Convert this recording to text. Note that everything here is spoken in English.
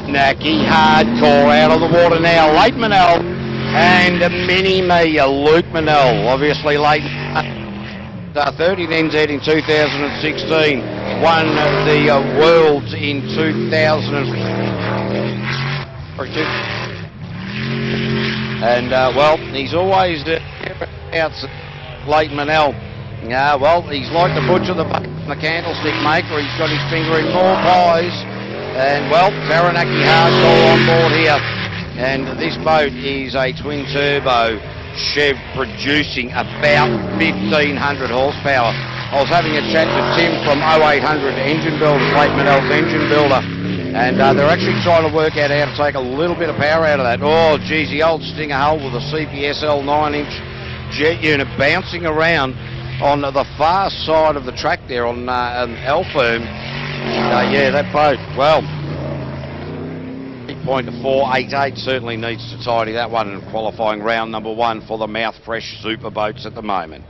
Naki hardcore out of the water now. Late Manel and Mini Me, Luke Manel, obviously late. Uh, 30 NZ in 2016, won the uh, Worlds in 2000. And uh, well, he's always uh, out late Manel. Yeah, well, he's like the butcher, the, the candlestick maker. He's got his finger in more pies. And well, Taranaki hardcore on board here. And this boat is a twin turbo Chev producing about 1500 horsepower. I was having a chat to Tim from 0800 Engine Builders, Lake Manel's Engine Builder, and uh, they're actually trying to work out how to take a little bit of power out of that. Oh, geez, the old Stinger hull with a CPSL 9-inch jet unit bouncing around on the far side of the track there on uh, Alfirm. Uh, yeah, that boat, well, 488 certainly needs to tidy that one in qualifying round number one for the Mouth Fresh Super Boats at the moment.